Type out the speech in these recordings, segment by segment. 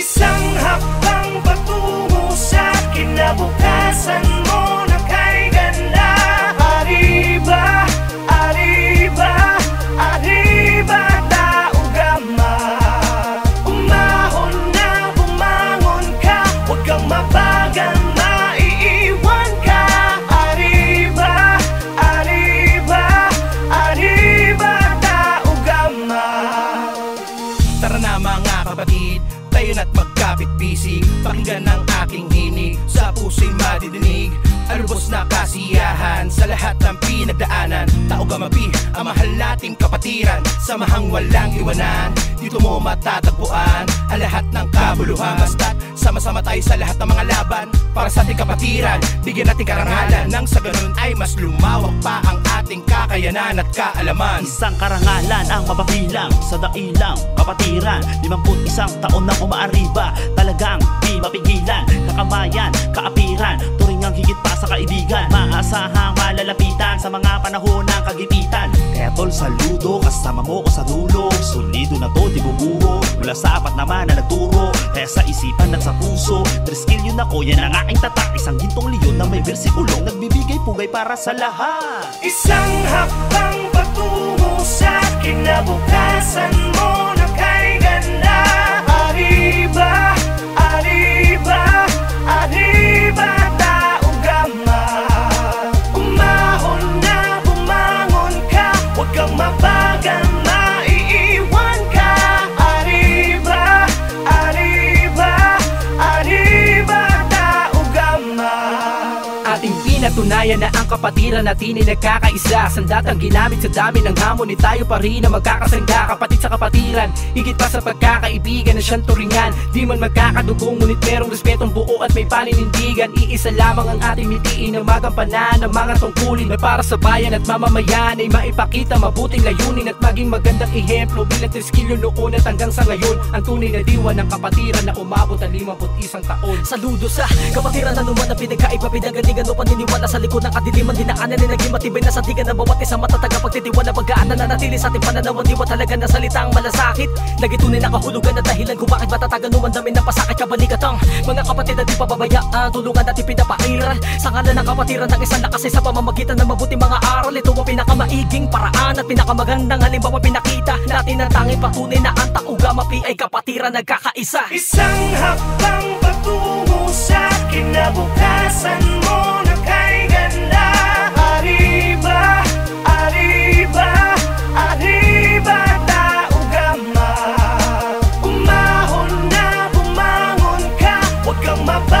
Isang hapang patungo sa kinabukasan mo. Magkapit-bisig Pakinggan ang aking hinig, sa puso'y madidinig Alubos na kasiyahan. Sa lahat ng pinagdaanan Tao gamapi, ang mahal nating kapatiran. Samahang walang iwanan, dito mo matatagpuan. Ang lahat ng kabuluhan Basta't sama-sama tayo sa lahat ng mga laban. Para sa ating kapatiran, bigyan natin karangalan. Nang sa ganun ay mas lumawak pa ang ating kakayanan at kaalaman. Isang karangalan ang mapabilang sa dailang kapatiran. Limamput isang taon na umaariba Talagang di mapigilan. Kakamayan, kaapiran Turing ang higit pa sa kaibigan. Maasahang malalapitan sa mga panahon ng kagipitan. Kaya tol saludo, kasama mo ko sa dulo. Solido na to, di bubuho Mula sa apat naman na nagturo Kaya sa isipan at sa puso Triskill yun ako, yan ang aking tatak. Isang gintong leon na may bersikulong Nagbibigay pugay para sa lahat. Isang hakbang patungo sa kinabukasan pinatunayan na ang kapatiran natin ay nagkakaisa. Sandatang ginamit sa dami ng hamon ni tayo pa rin na magkakasangga. Kapatid sa kapatiran, higit pa sa pagkakaibigan na siyang turingan. Di man magkakadugong ngunit merong respetong buo at may paninindigan. Iisa lamang ang ating mitiin na magampanan ng mga tungkulin Na para sa bayan at mamamayan ay maipakita mabuting layunin At maging magandang ehemplo bilang triskilyo noon at hanggang sa ngayon. Ang tunay na diwa ng kapatiran na umabot ang 51 taon. Saludo sa kapatiran na naman na pinagkaiba Pinagalingan o paniniwala sa likod ng kadiliman Dinaanan na naging matibay na sandigan ng bawat isang matatag ang pagtitiwala. Pagkaan na nanatili sa ating pananawan Diwa talaga na salitang malasakit. Nagitunay na kahulugan na dahilan kung bakit matatagan Numan dami ng pasakit. Kabalikat ang mga kapatid na di pababayaan Tulungan natin pinapairal Sa ngalan ng kapatiran ng isang lakas sa pamamagitan ng mabuti mga aral. Ito ang pinakamaiging paraan at pinakamagandang halimbawa pinakita. Natin ang tanging patunay na ang taugamapi ay kapatiran nagkakaisa. Isang hakbang patungo sa kinabukasan mo na Huwag kang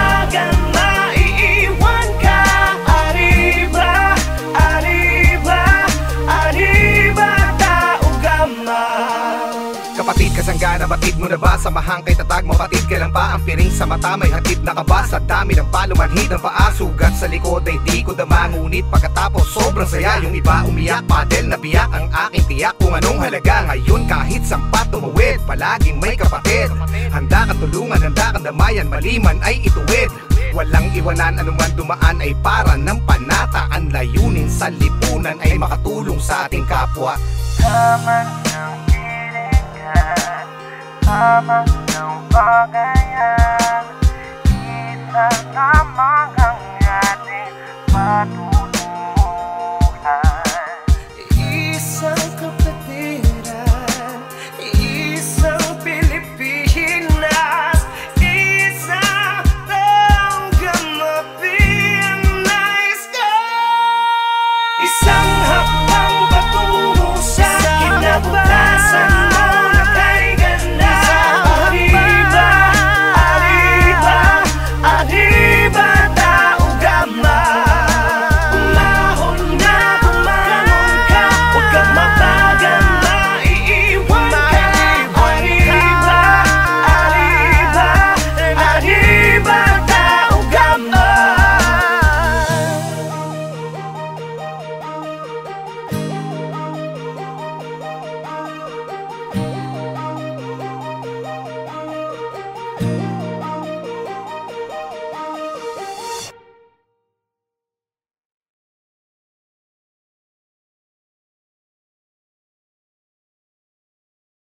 Kapatid, kasanggana, batid mo na ba? Samahang kay tatag, mapatid ka lang ba? Ang piring sa mata, may hatid na ka ba? Sa dami ng palumanhid ng paa Sugat sa likod ay di ko dama. Ngunit pagkatapos sobrang saya. Yung iba umiyak, padel na biyak. Ang aking tiyak kung anong halaga. Ngayon kahit sampat tumawid Palaging may kapatid. Handa kang tulungan, handa kang damayan. Maliman ay ituwid. Walang iwanan, anuman dumaan ay para ng panata. Ang layunin sa lipunan ay makatulong sa ating kapwa. Tama ng Tama ng bagayan Isang